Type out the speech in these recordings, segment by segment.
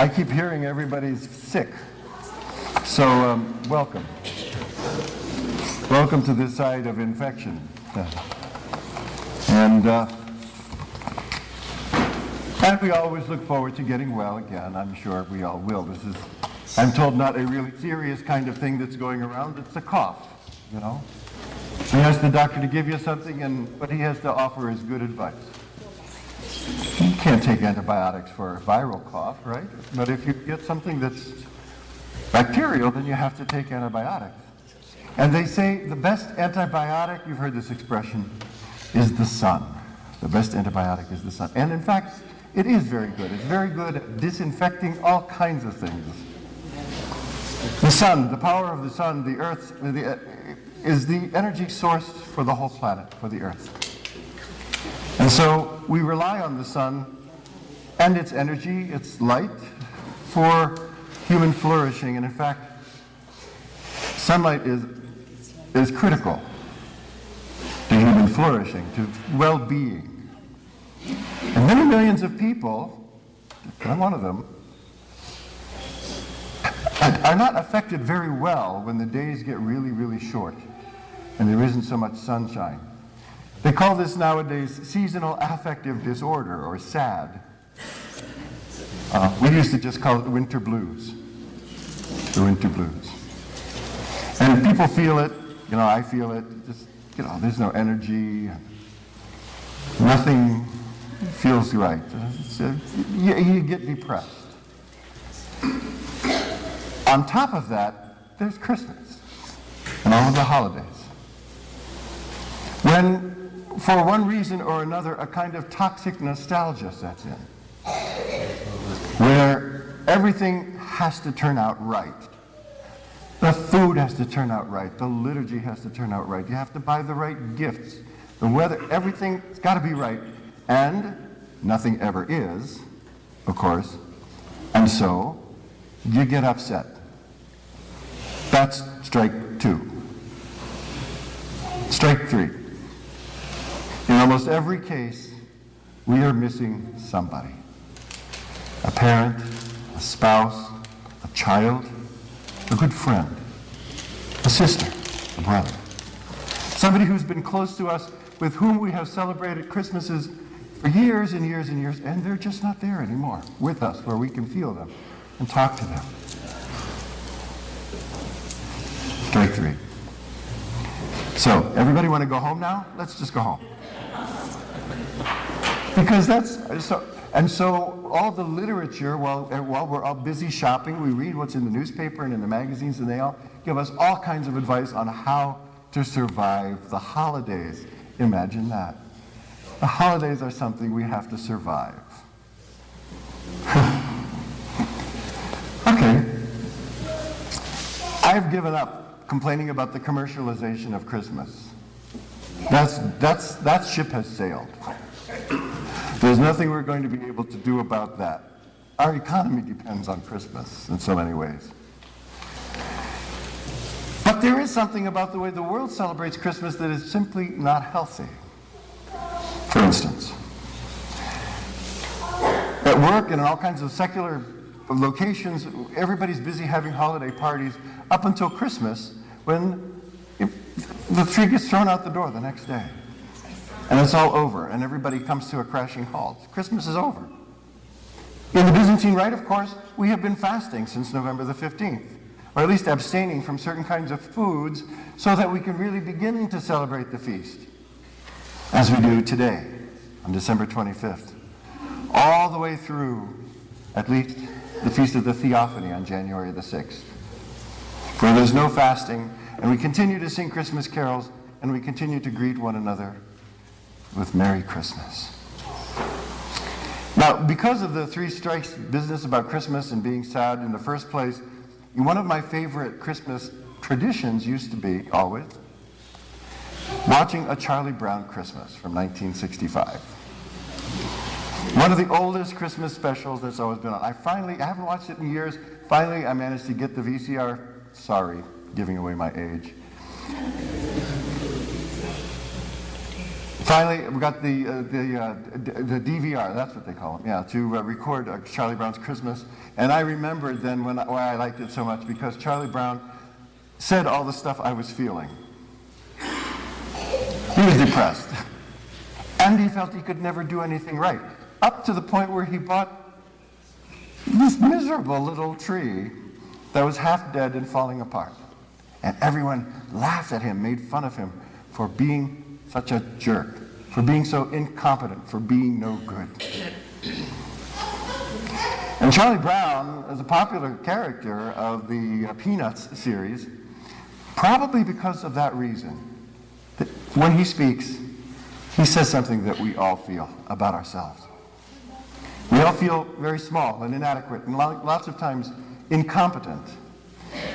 I keep hearing everybody's sick. So, um, welcome. Welcome to this side of infection. And, uh, and we always look forward to getting well again. I'm sure we all will. This is, I'm told, not a really serious kind of thing that's going around. It's a cough, you know. He asks the doctor to give you something, and what he has to offer is good advice. You can't take antibiotics for a viral cough, right? But if you get something that's bacterial, then you have to take antibiotics. And they say the best antibiotic, you've heard this expression, is the sun. The best antibiotic is the sun. And in fact, it is very good. It's very good at disinfecting all kinds of things. The sun, the power of the sun, the earth, the, uh, is the energy source for the whole planet, for the earth. And so we rely on the sun and its energy, its light, for human flourishing. And in fact, sunlight is, is critical to human flourishing, to well being. And many millions of people, I'm one of them, are not affected very well when the days get really, really short and there isn't so much sunshine. They call this nowadays seasonal affective disorder or SAD. Uh, we used to just call it winter blues. The winter blues. And people feel it, you know, I feel it, just, you know, there's no energy, nothing feels right. Uh, you, you get depressed. On top of that, there's Christmas and all of the holidays. When, for one reason or another, a kind of toxic nostalgia sets in, where everything has to turn out right. The food has to turn out right. The liturgy has to turn out right. You have to buy the right gifts. The weather, everything's got to be right. And nothing ever is, of course. And so you get upset. That's strike two. Strike three. Almost every case, we are missing somebody. A parent, a spouse, a child, a good friend, a sister, a brother. Somebody who's been close to us, with whom we have celebrated Christmases for years and years and years, and they're just not there anymore with us where we can feel them and talk to them. Strike three. So, everybody want to go home now? Let's just go home. Because that's so. And so all the literature, while, while we're all busy shopping, we read what's in the newspaper and in the magazines, and they all give us all kinds of advice on how to survive the holidays. Imagine that. The holidays are something we have to survive. okay. I've given up complaining about the commercialization of Christmas. That's, that's, that ship has sailed. There's nothing we're going to be able to do about that. Our economy depends on Christmas in so many ways. But there is something about the way the world celebrates Christmas that is simply not healthy. For instance, at work and in all kinds of secular locations, everybody's busy having holiday parties up until Christmas when the tree gets thrown out the door the next day. And it's all over, and everybody comes to a crashing halt. Christmas is over. In the Byzantine Rite, of course, we have been fasting since November the 15th, or at least abstaining from certain kinds of foods so that we can really begin to celebrate the feast, as we do today on December 25th, all the way through at least the Feast of the Theophany on January the 6th, where there's no fasting, and we continue to sing Christmas carols, and we continue to greet one another with Merry Christmas. Now, because of the three strikes business about Christmas and being sad in the first place, one of my favorite Christmas traditions used to be always watching a Charlie Brown Christmas from 1965. One of the oldest Christmas specials that's always been on. I finally, I haven't watched it in years. Finally, I managed to get the VCR. Sorry, giving away my age. Finally, we got the, uh, the, uh, the DVR, that's what they call them, yeah, to uh, record uh, Charlie Brown's Christmas. And I remembered then when, why I liked it so much, because Charlie Brown said all the stuff I was feeling. He was depressed. And he felt he could never do anything right. Up to the point where he bought this miserable little tree that was half dead and falling apart. And everyone laughed at him, made fun of him for being such a jerk, for being so incompetent, for being no good. And Charlie Brown is a popular character of the Peanuts series, probably because of that reason. That when he speaks, he says something that we all feel about ourselves. We all feel very small and inadequate, and lots of times incompetent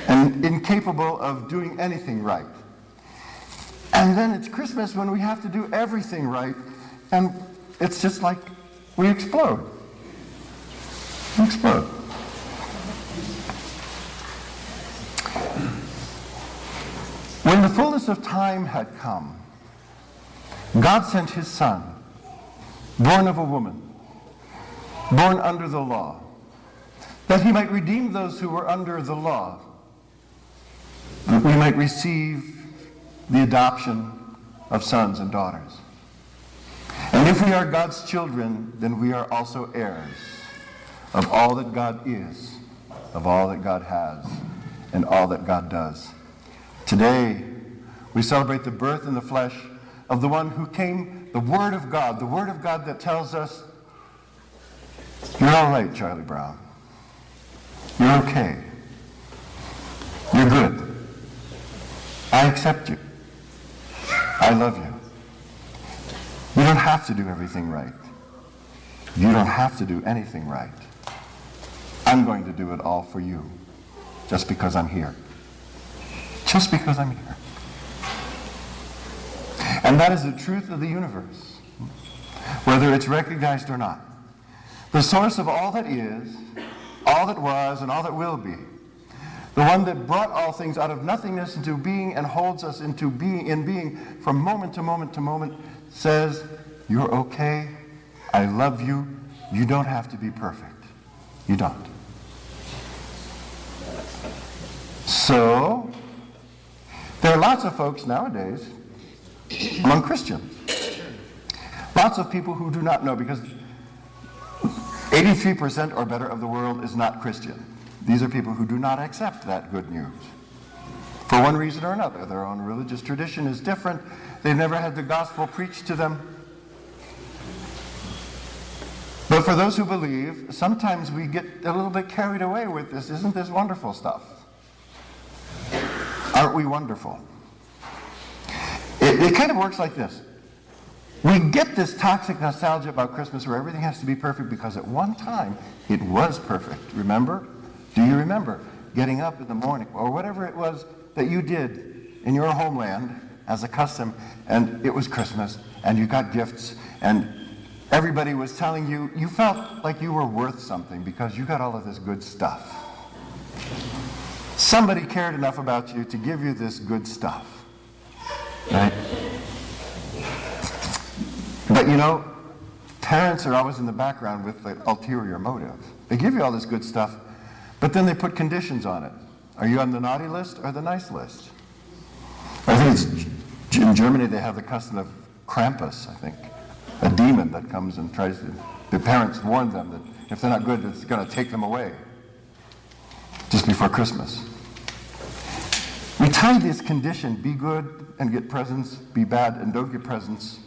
and incapable of doing anything right. And then it's Christmas when we have to do everything right, and it's just like we explode. We explode. When the fullness of time had come, God sent his son, born of a woman, born under the law, that he might redeem those who were under the law, that we might receive the adoption of sons and daughters. And if we are God's children, then we are also heirs of all that God is, of all that God has, and all that God does. Today, we celebrate the birth in the flesh of the one who came, the Word of God, the Word of God that tells us, you're all right, Charlie Brown. You're okay. You're good. I accept you. I love you. You don't have to do everything right. You don't have to do anything right. I'm going to do it all for you just because I'm here. Just because I'm here. And that is the truth of the universe, whether it's recognized or not. The source of all that is, all that was, and all that will be the one that brought all things out of nothingness into being and holds us into being in being from moment to moment to moment says, You're okay. I love you. You don't have to be perfect. You don't. So, there are lots of folks nowadays among Christians. Lots of people who do not know because 83% or better of the world is not Christian. These are people who do not accept that good news. For one reason or another. Their own religious tradition is different. They've never had the gospel preached to them. But for those who believe, sometimes we get a little bit carried away with this. Isn't this wonderful stuff? Aren't we wonderful? It, it kind of works like this. We get this toxic nostalgia about Christmas where everything has to be perfect because at one time it was perfect. Remember? Do you remember getting up in the morning or whatever it was that you did in your homeland as a custom and it was Christmas and you got gifts and everybody was telling you, you felt like you were worth something because you got all of this good stuff. Somebody cared enough about you to give you this good stuff. Right? But you know, parents are always in the background with the ulterior motive. They give you all this good stuff but then they put conditions on it. Are you on the naughty list or the nice list? I think it's in Germany they have the custom of Krampus, I think, a demon that comes and tries to. The parents warn them that if they're not good, it's going to take them away just before Christmas. We tie this condition, be good and get presents, be bad and don't get presents,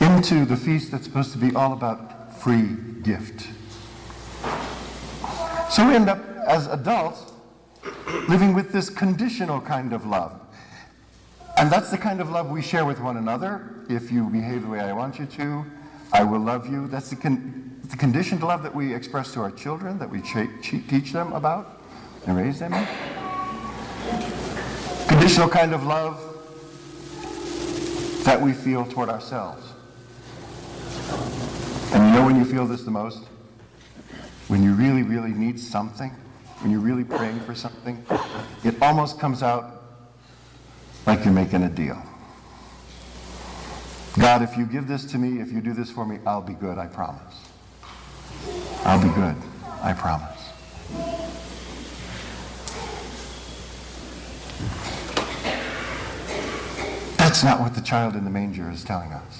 into the feast that's supposed to be all about free gift. So we end up, as adults, living with this conditional kind of love. And that's the kind of love we share with one another. If you behave the way I want you to, I will love you. That's the, con- the conditioned love that we express to our children, that we ch- teach them about and raise them in. Conditional kind of love that we feel toward ourselves. And you know when you feel this the most? When you really, really need something, when you're really praying for something, it almost comes out like you're making a deal. God, if you give this to me, if you do this for me, I'll be good, I promise. I'll be good, I promise. That's not what the child in the manger is telling us.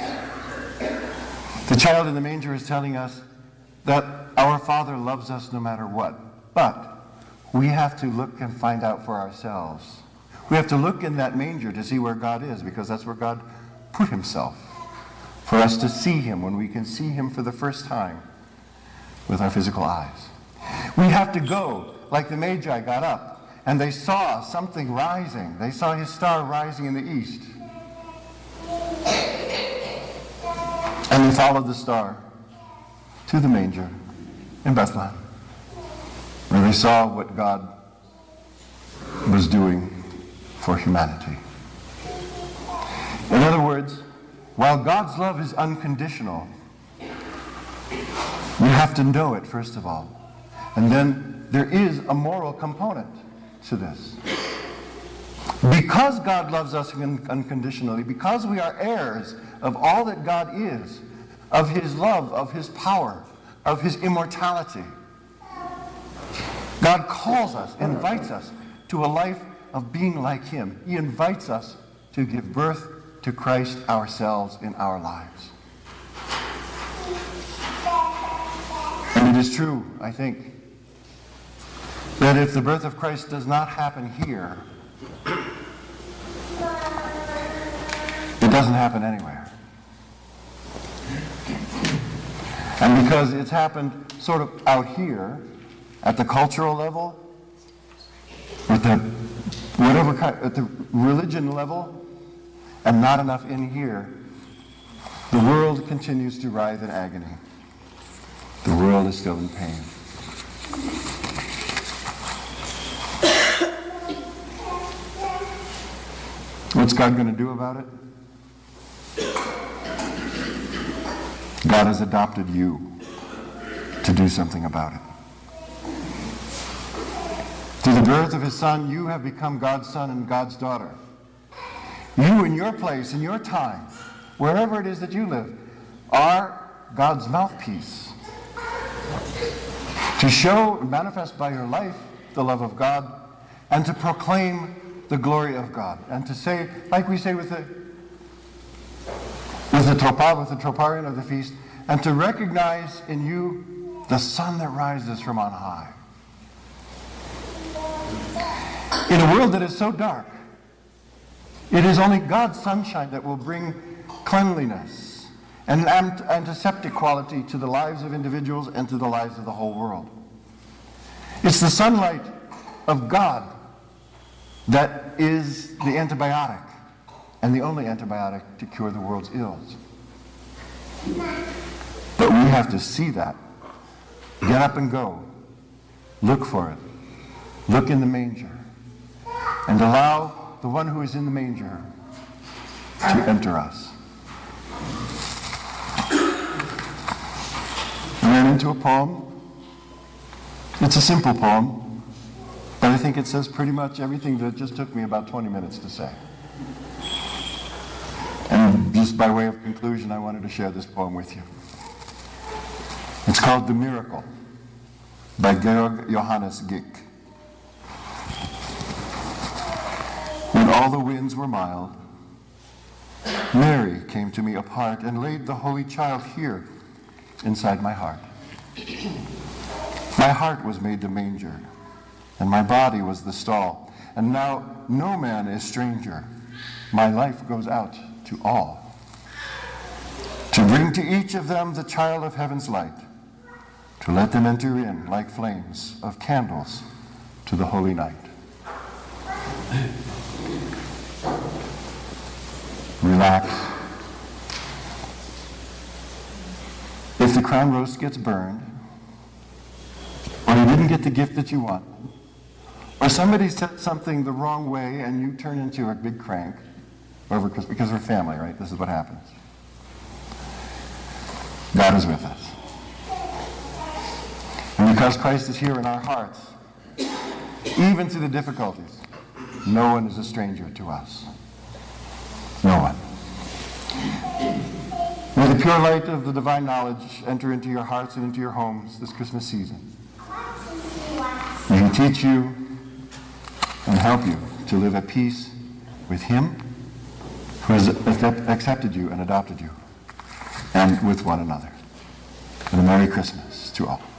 The child in the manger is telling us that our Father loves us no matter what. But we have to look and find out for ourselves. We have to look in that manger to see where God is because that's where God put himself. For us to see him when we can see him for the first time with our physical eyes. We have to go like the Magi got up and they saw something rising. They saw his star rising in the east. And they followed the star to the manger in Bethlehem, where they saw what God was doing for humanity. In other words, while God's love is unconditional, we have to know it, first of all. And then there is a moral component to this. Because God loves us unconditionally, because we are heirs of all that God is, of his love, of his power, of his immortality, God calls us, invites us to a life of being like him. He invites us to give birth to Christ ourselves in our lives. And it is true, I think, that if the birth of Christ does not happen here, it doesn't happen anywhere. And because it's happened sort of out here, at the cultural level, at the whatever kind, at the religion level, and not enough in here, the world continues to writhe in agony. The world is still in pain. What's God going to do about it? God has adopted you to do something about it. Through the birth of his son, you have become God's son and God's daughter. You, in your place, in your time, wherever it is that you live, are God's mouthpiece to show and manifest by your life the love of God and to proclaim the glory of God and to say, like we say with the with the tropa, with the troparion of the feast, and to recognize in you the sun that rises from on high. In a world that is so dark, it is only God's sunshine that will bring cleanliness and an antiseptic quality to the lives of individuals and to the lives of the whole world. It's the sunlight of God that is the antibiotic and the only antibiotic to cure the world's ills. But we have to see that. Get up and go. Look for it. Look in the manger. And allow the one who is in the manger to enter us. And then into a poem. It's a simple poem, but I think it says pretty much everything that just took me about 20 minutes to say. Just by way of conclusion, I wanted to share this poem with you. It's called The Miracle by Georg Johannes Gick. When all the winds were mild, Mary came to me apart and laid the Holy Child here inside my heart. My heart was made the manger, and my body was the stall. And now no man is stranger. My life goes out to all. Bring to each of them the child of heaven's light, to let them enter in like flames of candles to the holy night. Relax. If the crown roast gets burned, or you didn't get the gift that you want, or somebody said something the wrong way and you turn into a big crank, over because we're family, right? This is what happens. God is with us. And because Christ is here in our hearts, even through the difficulties, no one is a stranger to us. No one. May the pure light of the divine knowledge enter into your hearts and into your homes this Christmas season. May He teach you and help you to live at peace with Him who has accepted you and adopted you, and with one another. And a Merry Christmas to all.